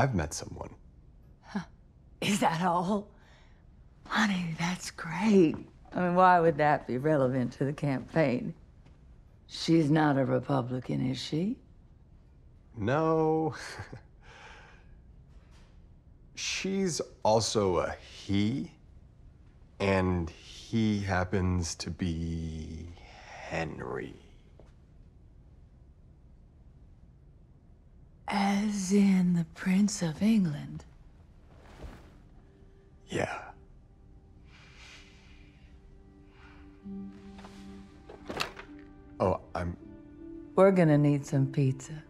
I've met someone. Is that all? Honey, that's great. I mean, why would that be relevant to the campaign? She's not a Republican, is she? No. She's also a he, and he happens to be Henry. As in the Prince of England. Yeah. Oh, I'm. We're gonna need some pizza.